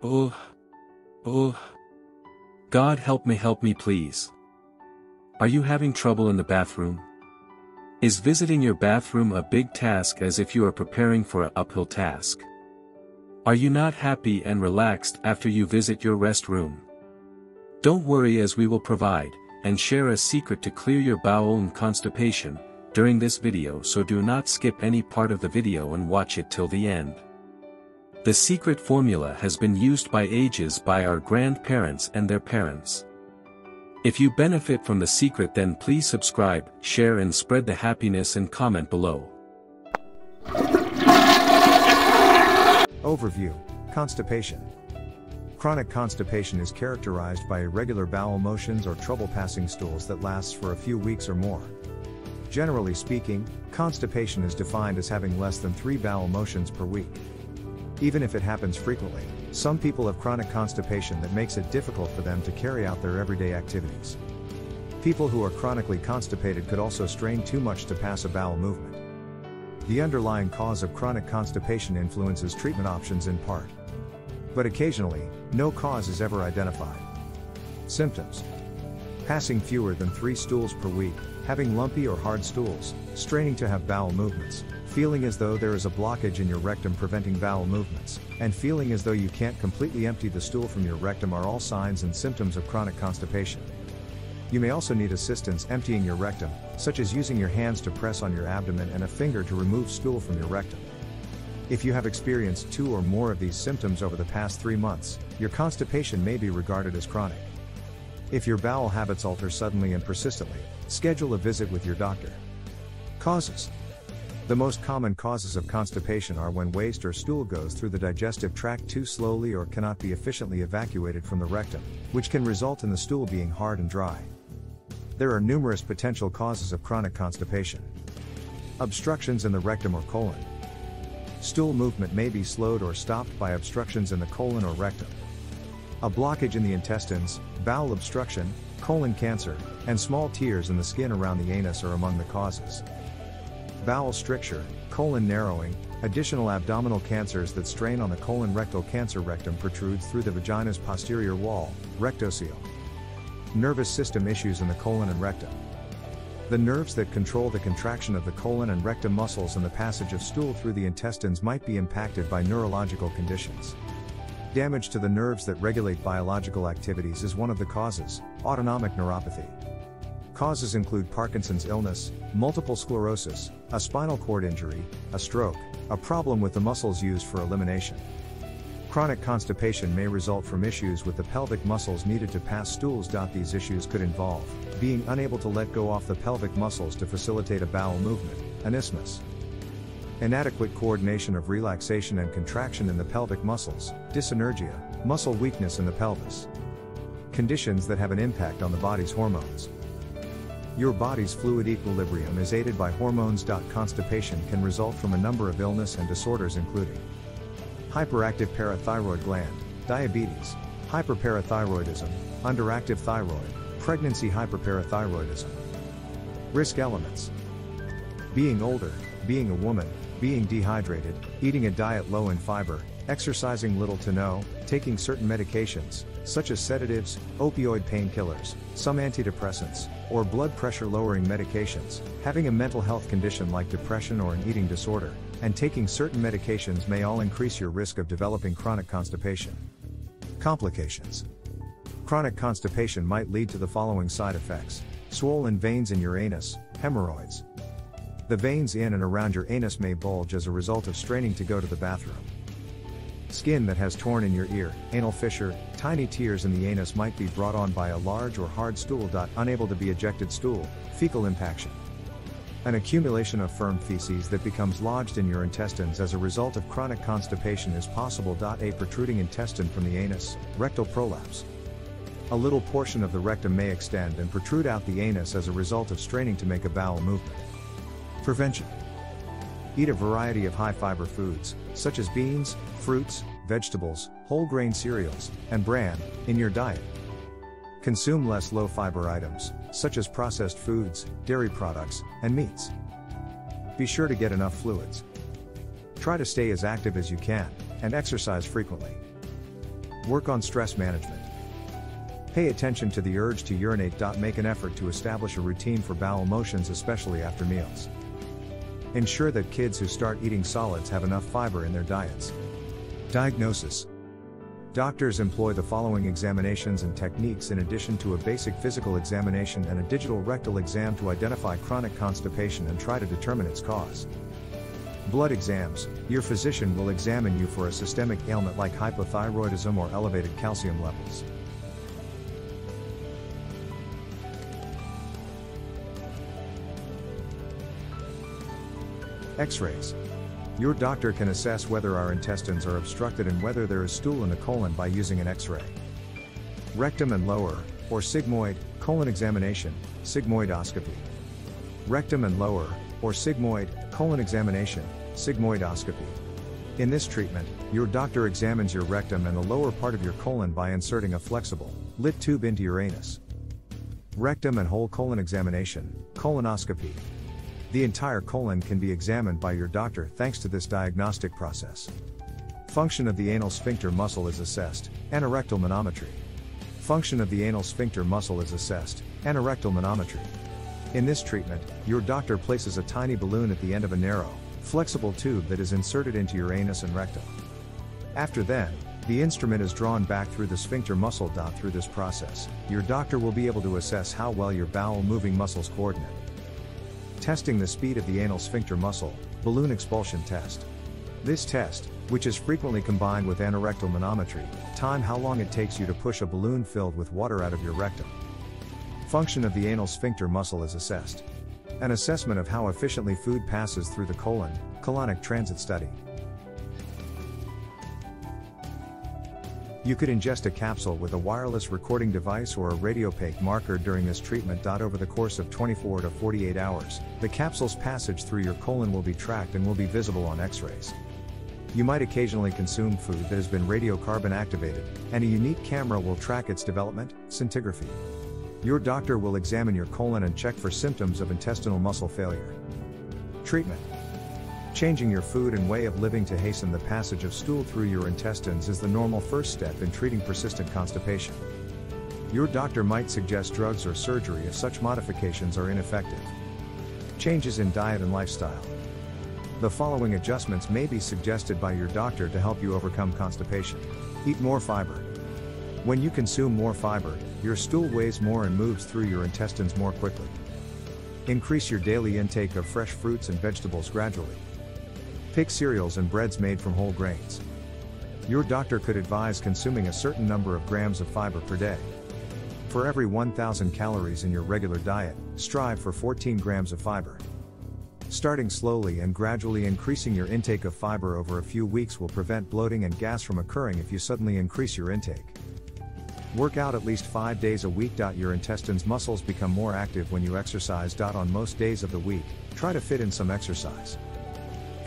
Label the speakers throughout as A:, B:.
A: Oh. Oh. God help me help me please. Are you having trouble in the bathroom? Is visiting your bathroom a big task as if you are preparing for an uphill task? Are you not happy and relaxed after you visit your restroom? Don't worry as we will provide, and share a secret to clear your bowel and constipation, during this video so do not skip any part of the video and watch it till the end. The secret formula has been used by ages by our grandparents and their parents. If you benefit from the secret then please subscribe, share and spread the happiness and comment below.
B: Overview Constipation. Chronic constipation is characterized by irregular bowel motions or trouble passing stools that lasts for a few weeks or more. Generally speaking, constipation is defined as having less than three bowel motions per week. Even if it happens frequently, some people have chronic constipation that makes it difficult for them to carry out their everyday activities. People who are chronically constipated could also strain too much to pass a bowel movement. The underlying cause of chronic constipation influences treatment options in part. But occasionally, no cause is ever identified. Symptoms Passing fewer than three stools per week, having lumpy or hard stools, straining to have bowel movements, feeling as though there is a blockage in your rectum preventing bowel movements, and feeling as though you can't completely empty the stool from your rectum are all signs and symptoms of chronic constipation. You may also need assistance emptying your rectum, such as using your hands to press on your abdomen and a finger to remove stool from your rectum. If you have experienced two or more of these symptoms over the past three months, your constipation may be regarded as chronic. If your bowel habits alter suddenly and persistently, schedule a visit with your doctor. Causes the most common causes of constipation are when waste or stool goes through the digestive tract too slowly or cannot be efficiently evacuated from the rectum, which can result in the stool being hard and dry. There are numerous potential causes of chronic constipation. Obstructions in the rectum or colon. Stool movement may be slowed or stopped by obstructions in the colon or rectum. A blockage in the intestines, bowel obstruction, colon cancer, and small tears in the skin around the anus are among the causes bowel stricture, colon narrowing, additional abdominal cancers that strain on the colon rectal cancer rectum protrudes through the vagina's posterior wall, rectocele. Nervous system issues in the colon and rectum. The nerves that control the contraction of the colon and rectum muscles and the passage of stool through the intestines might be impacted by neurological conditions. Damage to the nerves that regulate biological activities is one of the causes, autonomic neuropathy. Causes include Parkinson's illness, multiple sclerosis, a spinal cord injury, a stroke, a problem with the muscles used for elimination. Chronic constipation may result from issues with the pelvic muscles needed to pass stools. These issues could involve being unable to let go off the pelvic muscles to facilitate a bowel movement, anismus. Inadequate coordination of relaxation and contraction in the pelvic muscles, dyssynergia, muscle weakness in the pelvis. Conditions that have an impact on the body's hormones. Your body's fluid equilibrium is aided by hormones. Constipation can result from a number of illness and disorders including hyperactive parathyroid gland, diabetes, hyperparathyroidism, underactive thyroid, pregnancy hyperparathyroidism. Risk elements Being older, being a woman, being dehydrated, eating a diet low in fiber, exercising little to no, taking certain medications, such as sedatives, opioid painkillers, some antidepressants, or blood pressure lowering medications, having a mental health condition like depression or an eating disorder, and taking certain medications may all increase your risk of developing chronic constipation. Complications Chronic constipation might lead to the following side effects swollen veins in your anus, hemorrhoids. The veins in and around your anus may bulge as a result of straining to go to the bathroom. Skin that has torn in your ear, anal fissure, tiny tears in the anus might be brought on by a large or hard stool. Unable to be ejected stool, fecal impaction. An accumulation of firm feces that becomes lodged in your intestines as a result of chronic constipation is possible. A protruding intestine from the anus, rectal prolapse. A little portion of the rectum may extend and protrude out the anus as a result of straining to make a bowel movement. Prevention Eat a variety of high fiber foods, such as beans, fruits, vegetables, whole grain cereals, and bran, in your diet. Consume less low fiber items, such as processed foods, dairy products, and meats. Be sure to get enough fluids. Try to stay as active as you can, and exercise frequently. Work on stress management. Pay attention to the urge to urinate. Make an effort to establish a routine for bowel motions, especially after meals. Ensure that kids who start eating solids have enough fiber in their diets. Diagnosis Doctors employ the following examinations and techniques in addition to a basic physical examination and a digital rectal exam to identify chronic constipation and try to determine its cause. Blood exams Your physician will examine you for a systemic ailment like hypothyroidism or elevated calcium levels. X rays your doctor can assess whether our intestines are obstructed and whether there is stool in the colon by using an X-ray. Rectum and lower, or sigmoid, colon examination, sigmoidoscopy. Rectum and lower, or sigmoid, colon examination, sigmoidoscopy. In this treatment, your doctor examines your rectum and the lower part of your colon by inserting a flexible, lit tube into your anus. Rectum and whole colon examination, colonoscopy, the entire colon can be examined by your doctor thanks to this diagnostic process. Function of the anal sphincter muscle is assessed, anorectal manometry. Function of the anal sphincter muscle is assessed, anorectal manometry. In this treatment, your doctor places a tiny balloon at the end of a narrow, flexible tube that is inserted into your anus and rectum. After then, the instrument is drawn back through the sphincter muscle. Through this process, your doctor will be able to assess how well your bowel moving muscles coordinate. Testing the speed of the anal sphincter muscle, balloon expulsion test. This test, which is frequently combined with anorectal manometry, time how long it takes you to push a balloon filled with water out of your rectum. Function of the anal sphincter muscle is assessed. An assessment of how efficiently food passes through the colon, colonic transit study. You could ingest a capsule with a wireless recording device or a radiopaque marker during this treatment. Over the course of 24 to 48 hours, the capsule's passage through your colon will be tracked and will be visible on x rays. You might occasionally consume food that has been radiocarbon activated, and a unique camera will track its development, scintigraphy. Your doctor will examine your colon and check for symptoms of intestinal muscle failure. Treatment Changing your food and way of living to hasten the passage of stool through your intestines is the normal first step in treating persistent constipation. Your doctor might suggest drugs or surgery if such modifications are ineffective. Changes in diet and lifestyle. The following adjustments may be suggested by your doctor to help you overcome constipation. Eat more fiber. When you consume more fiber, your stool weighs more and moves through your intestines more quickly. Increase your daily intake of fresh fruits and vegetables gradually. Pick cereals and breads made from whole grains. Your doctor could advise consuming a certain number of grams of fiber per day. For every 1000 calories in your regular diet, strive for 14 grams of fiber. Starting slowly and gradually increasing your intake of fiber over a few weeks will prevent bloating and gas from occurring if you suddenly increase your intake. Work out at least 5 days a week. Your intestines muscles become more active when you exercise. On most days of the week, try to fit in some exercise.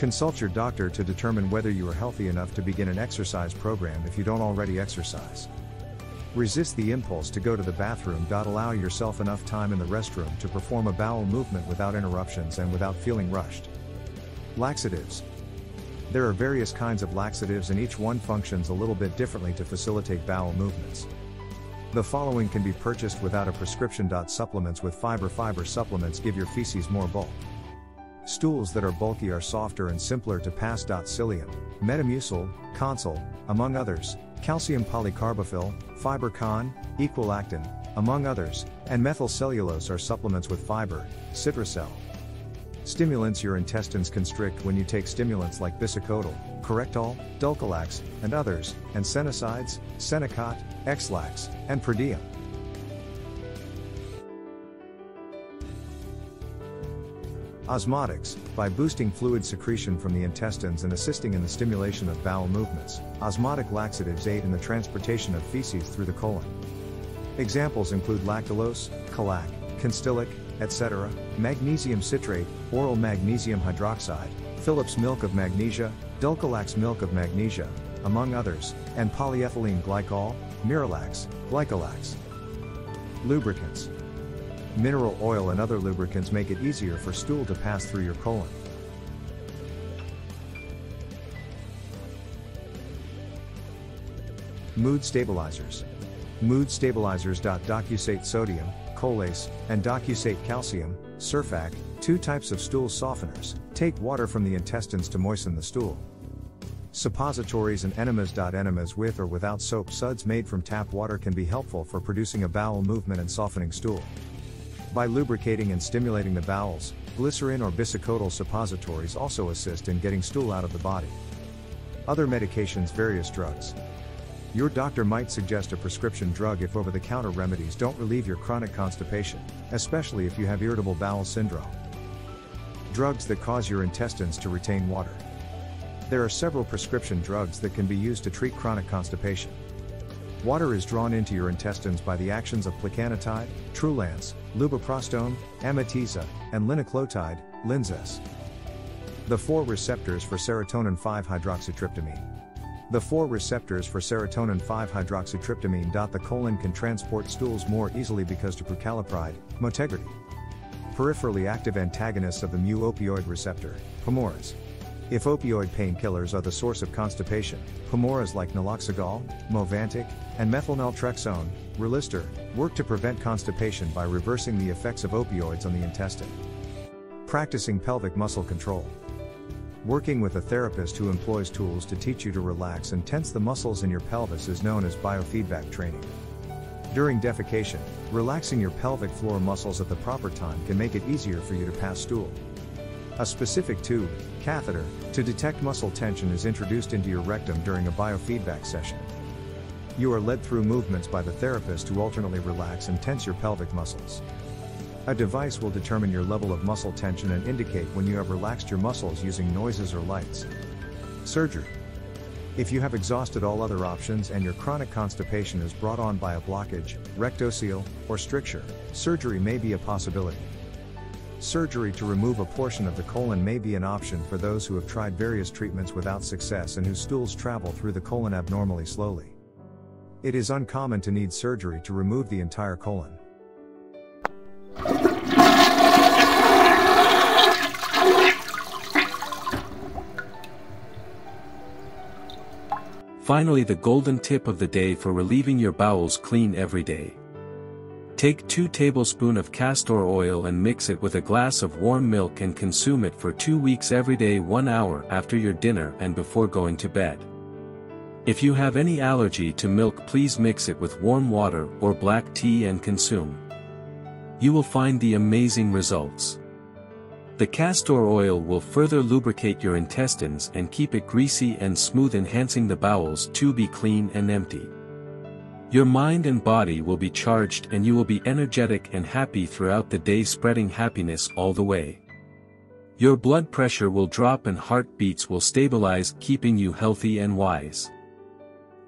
B: Consult your doctor to determine whether you are healthy enough to begin an exercise program if you don't already exercise. Resist the impulse to go to the bathroom. Allow yourself enough time in the restroom to perform a bowel movement without interruptions and without feeling rushed. Laxatives. There are various kinds of laxatives and each one functions a little bit differently to facilitate bowel movements. The following can be purchased without a prescription. Supplements with fiber fiber supplements give your feces more bulk. Stools that are bulky are softer and simpler to pass. Psyllium, Metamucil, Konsyl, among others, calcium polycarbophil, FiberCon, Equalactin, among others, and methylcellulose are supplements with fiber, Citrucel. Stimulants Your intestines constrict when you take stimulants like bisacodyl, Correctol, Dulcolax, and others, and sennosides, Senokot, Exlax, and Prodium. Osmotics, by boosting fluid secretion from the intestines and assisting in the stimulation of bowel movements, osmotic laxatives aid in the transportation of feces through the colon. Examples include lactulose, colac, Constilic, etc., magnesium citrate, oral magnesium hydroxide, Phillips milk of magnesia, Dulcolax milk of magnesia, among others, and polyethylene glycol, Miralax, Glycolax. Lubricants. Mineral oil and other lubricants make it easier for stool to pass through your colon. Mood stabilizers. Mood stabilizers. Docusate sodium, Colace, and docusate calcium, Surfak, two types of stool softeners, take water from the intestines to moisten the stool. Suppositories and enemas. Enemas with or without soap suds made from tap water can be helpful for producing a bowel movement and softening stool. By lubricating and stimulating the bowels, glycerin or bisacodyl suppositories also assist in getting stool out of the body. Other medications Various drugs. Your doctor might suggest a prescription drug if over the counter remedies don't relieve your chronic constipation, especially if you have irritable bowel syndrome. Drugs that cause your intestines to retain water. There are several prescription drugs that can be used to treat chronic constipation. Water is drawn into your intestines by the actions of plecanatide, Trulance, lubiprostone, amitiza, and linaclotide, Linzess. The four receptors for serotonin 5-hydroxytryptamine. The four receptors for serotonin 5-hydroxytryptamine. The colon can transport stools more easily because to prucalopride, motegrity. Peripherally active antagonists of the mu-opioid receptor, PAMORAs. If opioid painkillers are the source of constipation, PAMORAs like naloxegol, Movantik, and methylnaltrexone, Relistor, work to prevent constipation by reversing the effects of opioids on the intestine. Practicing pelvic muscle control. Working with a therapist who employs tools to teach you to relax and tense the muscles in your pelvis is known as biofeedback training. During defecation, relaxing your pelvic floor muscles at the proper time can make it easier for you to pass stool. A specific tube, catheter, to detect muscle tension is introduced into your rectum during a biofeedback session. You are led through movements by the therapist to alternately relax and tense your pelvic muscles. A device will determine your level of muscle tension and indicate when you have relaxed your muscles using noises or lights. Surgery. If you have exhausted all other options and your chronic constipation is brought on by a blockage, rectocele, or stricture, surgery may be a possibility. Surgery to remove a portion of the colon may be an option for those who have tried various treatments without success and whose stools travel through the colon abnormally slowly. It is uncommon to need surgery to remove the entire colon.
A: Finally the golden tip of the day for relieving your bowels clean every day. Take 2 tablespoon of castor oil and mix it with a glass of warm milk and consume it for 2 weeks every day 1 hour after your dinner and before going to bed. If you have any allergy to milk please mix it with warm water or black tea and consume. You will find the amazing results. The castor oil will further lubricate your intestines and keep it greasy and smooth enhancing the bowels to be clean and empty. Your mind and body will be charged and you will be energetic and happy throughout the day spreading happiness all the way. Your blood pressure will drop and heartbeats will stabilize keeping you healthy and wise.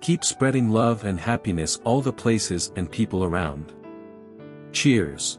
A: Keep spreading love and happiness all the places and people around. Cheers.